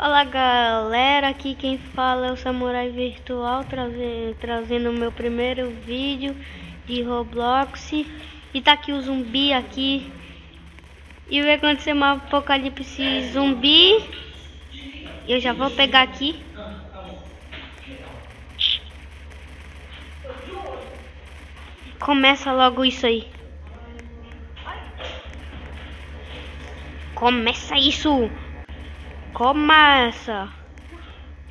Fala galera, aqui quem fala é o Samurai Virtual traze, trazendo o meu primeiro vídeo de Roblox. E tá aqui o zumbi aqui. E vai acontecer uma apocalipse zumbi. Eu já vou pegar aqui. Começa logo isso aí. Começa isso Começa.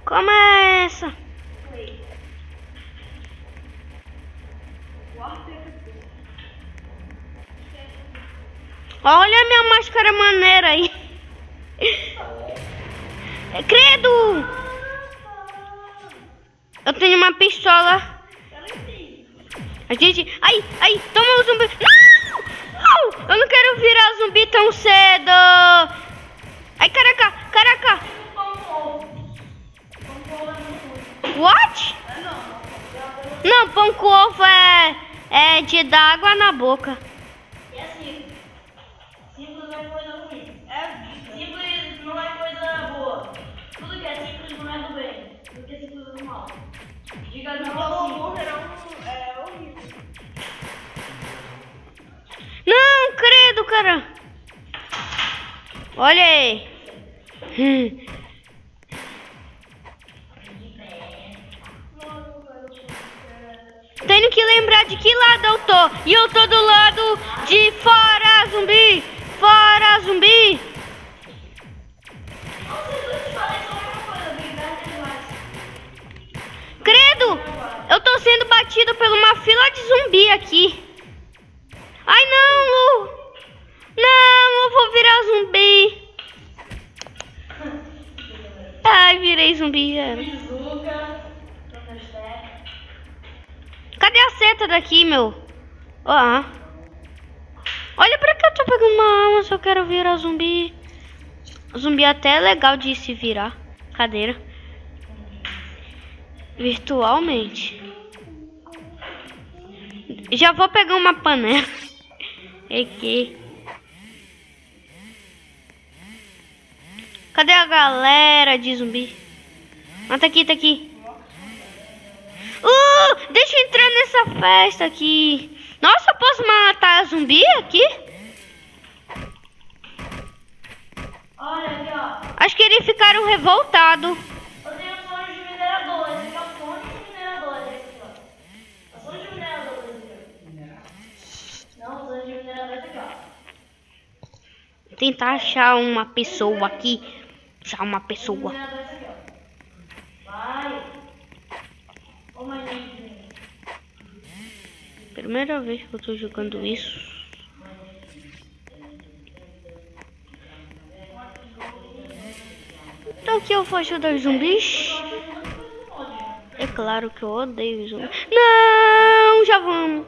Começa. Olha a minha máscara maneira aí. Credo! Eu tenho uma pistola. A gente... Ai, ai, toma o zumbi. Não! Não! Eu não quero virar zumbi tão cedo. Com ovo é, é de dar água na boca. É assim. Simples não é coisa ruim. É, simples não é coisa boa. Tudo que é simples não é do bem. Tudo que é simples é do mal. Diga não ao simples. É horrível. Não, credo, cara. Olha aí. Tenho que lembrar de que lado eu tô. E eu tô do lado de fora, zumbi. Fora, zumbi. Credo, eu tô sendo batido por uma fila de zumbi aqui. Ai, não, Lu. Não, eu vou virar zumbi. Ai, virei zumbi, velho. Cadê a seta daqui, meu? Ó. Olha pra cá, eu tô pegando uma alma, se eu quero virar zumbi. Zumbi até é legal de se virar. Cadeira. Virtualmente. Já vou pegar uma panela. Aqui. Cadê a galera de zumbi? Ah, tá aqui, tá aqui. Uh, deixa eu entrar nessa festa aqui. Nossa, eu posso matar zumbi aqui? Olha aqui, ó. Acho que eles ficaram revoltados. Eu tenho sonho de minerador. Esse aqui é o sonho de minerador. Esse aqui, ó. O sonho de minerador. Esse aqui. Não, o sonho de minerador esse aqui, ó. Vou tentar achar uma pessoa aqui. Achar uma pessoa. Minerador é esse aqui, ó. Vai. Ô, maninho. Primeira vez que eu tô jogando isso. Então aqui eu vou ajudar os zumbis. É claro que eu odeio os zumbis. Não, já vamos.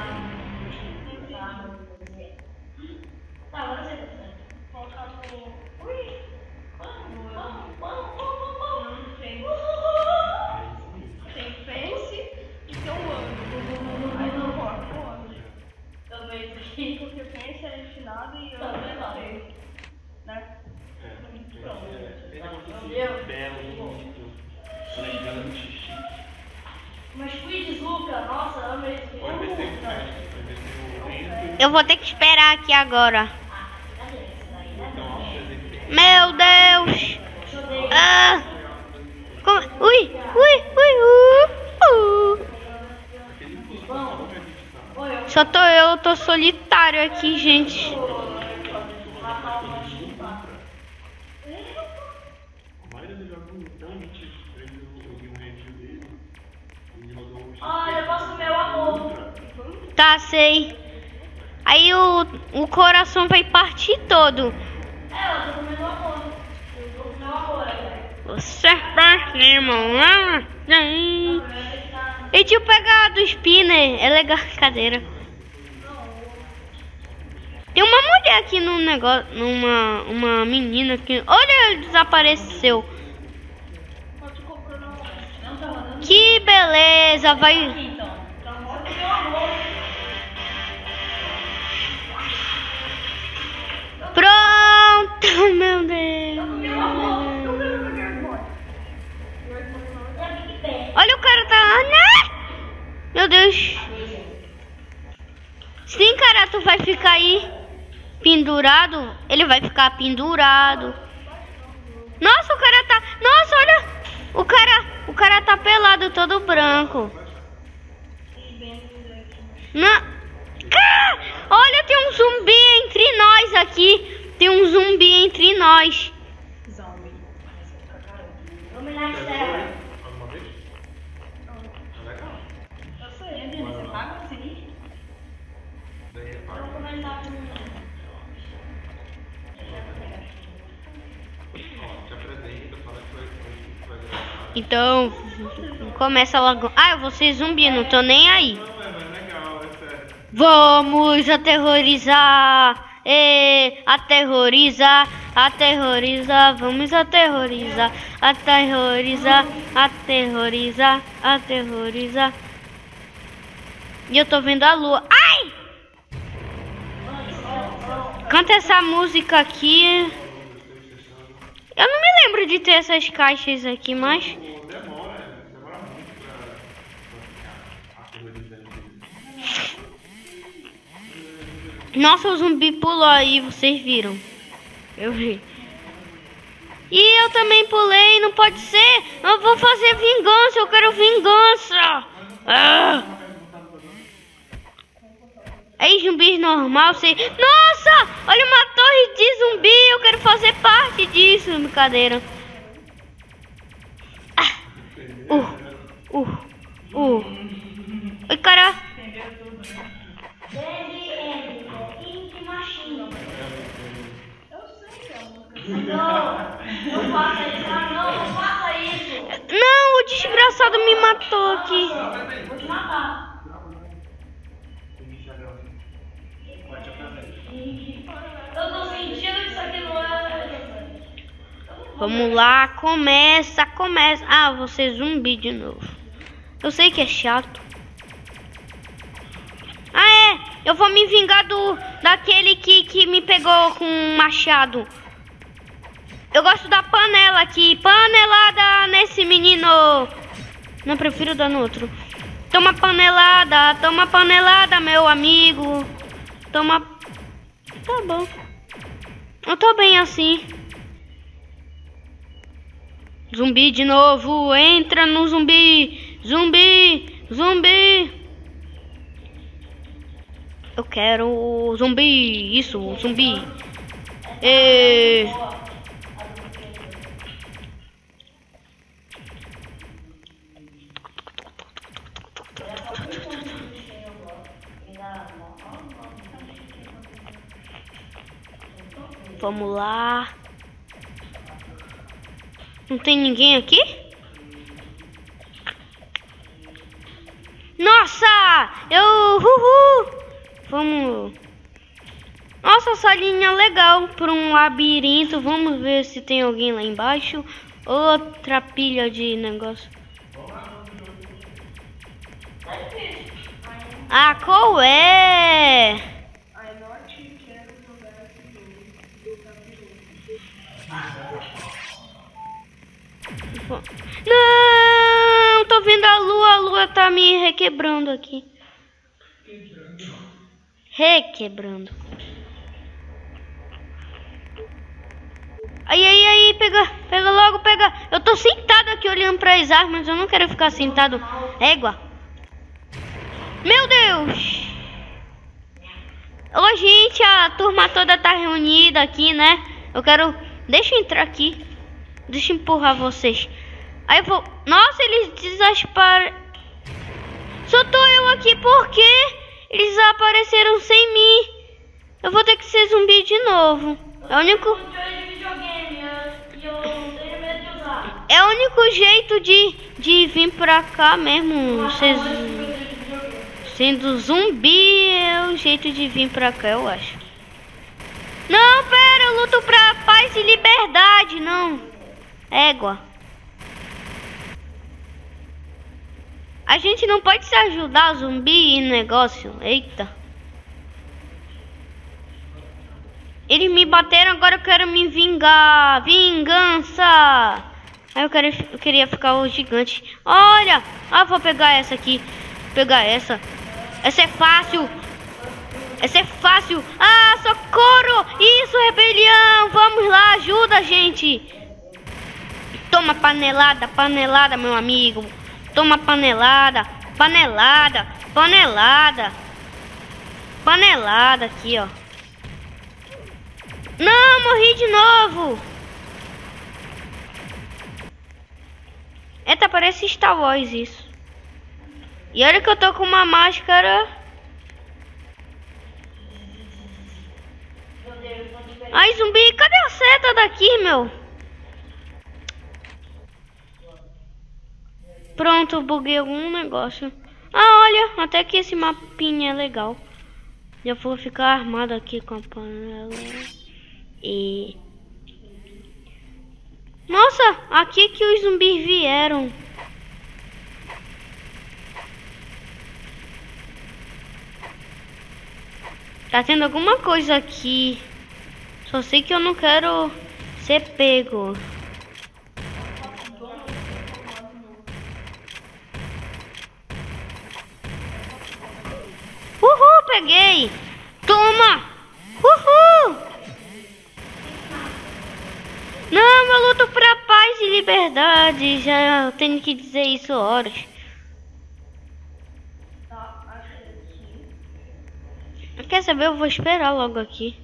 Eu vou ter que esperar aqui agora. Meu Deus! Ah! Como... Ui, ui, ui, uh, uh. Só tô eu, tô solitário aqui, gente. Olha, eu posso comer o amor. Tá, sei. Aí o, o coração vai partir todo. É, eu tô comendo o amor. Eu tô comendo amor agora. Você parte, irmão. Ah, aí. E tinha pegado o spinner. É legal, cadeira. Tem uma mulher aqui no negócio, numa uma menina aqui. Olha, desapareceu. Não. Que beleza, vai. É Big Bang. Olha o cara tá lá, né? Meu Deus. Sim, cara, tu vai ficar aí pendurado. Ele vai ficar pendurado. Nossa, o cara tá. Nossa, olha. O cara, o cara tá pelado, todo branco. Não. Olha, tem um zumbi entre nós aqui. Tem um zumbi entre nós. Zombie. Vamos lá, Estela. Alguma vez? É legal. Eu sei, você paga pra seguir? Daí é pago. Com. Gravar. Então, começa logo. Ah, eu vou ser zumbi, não tô nem aí. Não, é, mas é legal, é sério. Vamos aterrorizar! E aterrorizar, aterrorizar, vamos aterrorizar, aterrorizar, aterrorizar, aterrorizar. E eu tô vendo a lua. Ai! Canta essa música aqui. Eu não me lembro de ter essas caixas aqui, mas. Demora, demora muito pra. Nossa, o zumbi pulou aí, vocês viram? Eu vi. E eu também pulei, não pode ser. Eu vou fazer vingança, eu quero vingança. Ah. Aí, zumbi normal, sei. Nossa, olha uma torre de zumbi, eu quero fazer parte disso, brincadeira. Ah. Uh, uh, uh. Oi, cara. Baby and Ink Machine. Eu sei que é uma música. Não, não faça isso. Não, não faça isso. Não, o desgraçado me matou aqui. Vou te matar. Eu tô sentindo que isso aqui não é. Vamos lá, começa, começa. Ah, você zumbi de novo. Eu sei que é chato. Ah, é. Eu vou me vingar do daquele que, que me pegou com um machado. Eu gosto da panela aqui. Panelada nesse menino. Não, prefiro dar no outro. Toma panelada, toma panelada, meu amigo. Toma. Tá bom. Eu tô bem assim. Zumbi de novo, entra no zumbi, zumbi, zumbi. Eu quero zumbi, isso, zumbi. E... lá. Não tem ninguém aqui? Nossa! Eu. Uhul! Vamos. Nossa, salinha legal para um labirinto. Vamos ver se tem alguém lá embaixo. Outra pilha de negócio. Ah, qual é? I not quero jogar esse jogo. Não, tô vendo a lua. A lua tá me requebrando aqui. Requebrando. Aí, aí, aí, pega, pega logo, pega. Eu tô sentado aqui olhando para as armas, eu não quero ficar sentado. Égua. Meu Deus. Ô, gente, a turma toda tá reunida aqui, né? Eu quero... Deixa eu entrar aqui. Deixa eu empurrar vocês. Aí eu vou... Nossa, eles desaparecem. Só tô eu aqui porque eles apareceram sem mim. Eu vou ter que ser zumbi de novo. É o único... É o único jeito de, de vir pra cá mesmo. Zu- sendo zumbi é o jeito de vir pra cá, eu acho. Não, pera, eu luto pra liberdade, não. Égua. A gente não pode se ajudar, zumbi e negócio. Eita. Eles me bateram, agora eu quero me vingar. Vingança. Aí eu, quero, eu queria ficar o gigante. Olha. Ah, vou pegar essa aqui. Vou pegar essa. Essa é fácil. É fácil. Ah, socorro. Isso, rebelião. Vamos lá, ajuda a gente. Toma panelada, panelada, meu amigo. Toma panelada, panelada, panelada. Panelada aqui, ó. Não, morri de novo. Eita, parece Star Wars isso. E olha que eu tô com uma máscara. Ai, zumbi, cadê a seta daqui, meu? Pronto, buguei algum negócio. Ah, olha, até que esse mapinha é legal. Já vou ficar armado aqui com a panela. E... Nossa, aqui que os zumbis vieram. Tá tendo alguma coisa aqui. Só sei que eu não quero ser pego. Uhul, peguei. Toma. Uhul. Não, eu luto pra paz e liberdade. Já tenho que dizer isso horas. Quer saber? Eu vou esperar logo aqui.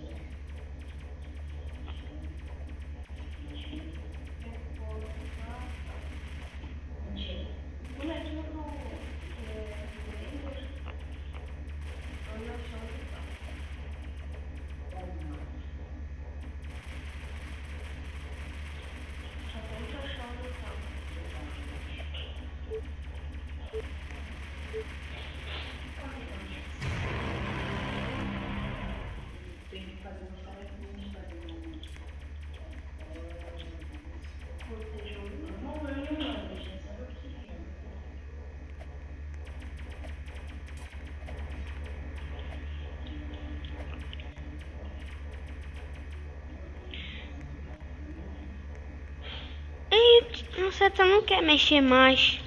Tá não quer mexer mais.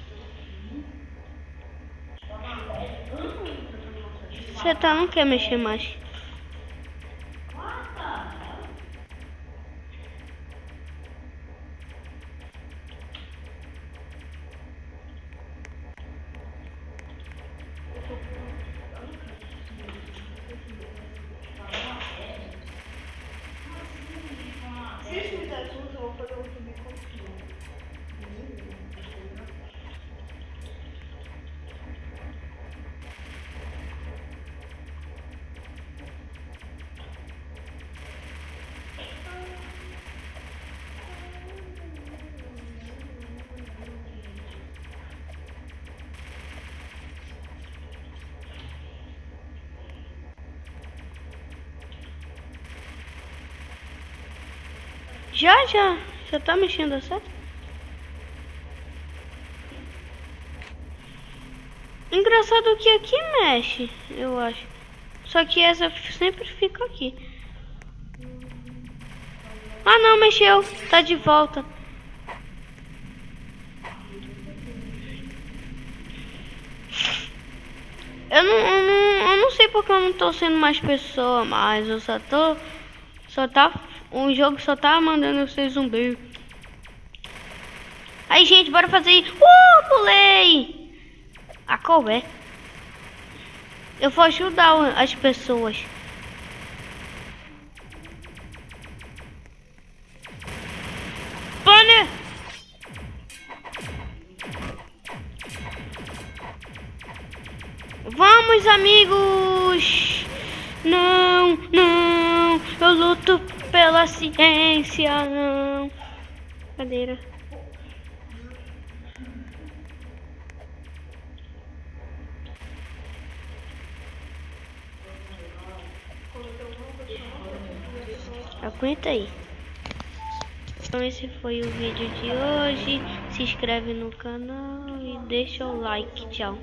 Tá não quer mexer mais. Se isso me der tudo, eu vou fazer um Já, já. Já tá mexendo certo? Engraçado que aqui mexe, eu acho. Só que essa sempre fica aqui. Ah não, mexeu. Tá de volta. Eu não, eu não, eu não sei porque eu não tô sendo mais pessoa, mas eu só tô. Só tá. O jogo só tá mandando eu ser zumbi. Aí, gente, bora fazer. Uh, pulei! A qual é? Eu vou ajudar as pessoas. Banner! Vamos, amigos! Pela ciência, não! Cadeira. Aguenta aí. Então esse foi o vídeo de hoje. Se inscreve no canal e deixa o like. Tchau.